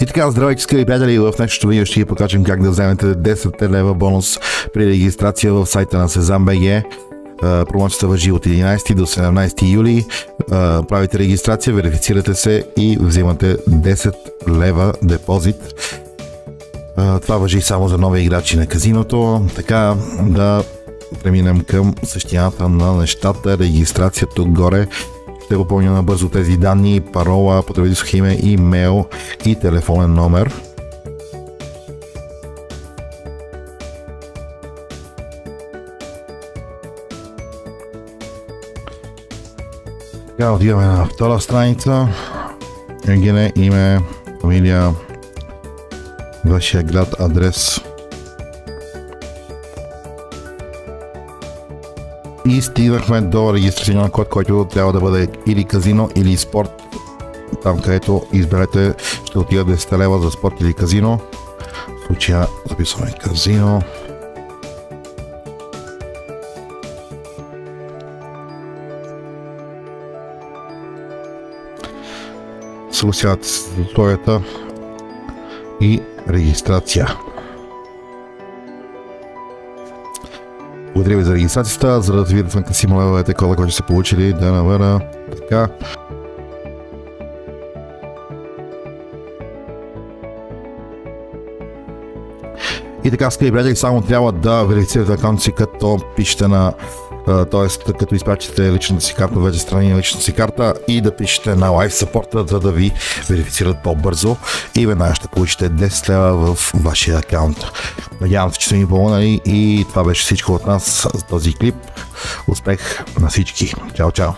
И така, здравейте, скъпи приятели, в днешното видео ще ви покажем как да вземете 10 лева бонус при регистрация в сайта на Sezam.bg. Промоцията въжи от 11 до 17 юли. Правите регистрация, верифицирате се и взимате 10 лева депозит. Това въжи само за нови играчи на казиното. Така да преминем към същината на нещата. Регистрация тук горе ще попълня набързо тези данни, парола, потребителско име, имейл и телефонен номер. Така, отиваме на втора страница. ЕГН, име, фамилия, вашия град, адрес, И стигнахме до регистрационен код, който трябва да бъде или казино, или спорт. Там, където изберете, ще отида 10 лева за спорт или казино. В случая записваме казино. Съгласявате се с условията и регистрация. Благодаря ви за регистрацията, за да видите на си левовете кода, който сте получили, да навера така. И така, скъпи приятели, само трябва да верифицирате аккаунта си, като пишете на т.е. като изпратите личната си карта, двете страни на личната си карта и да пишете на Live Support, за да ви верифицират по-бързо и веднага ще получите 10 лева в вашия аккаунт. Надявам се, че сте ни помогнали и това беше всичко от нас за този клип. Успех на всички! Чао, чао!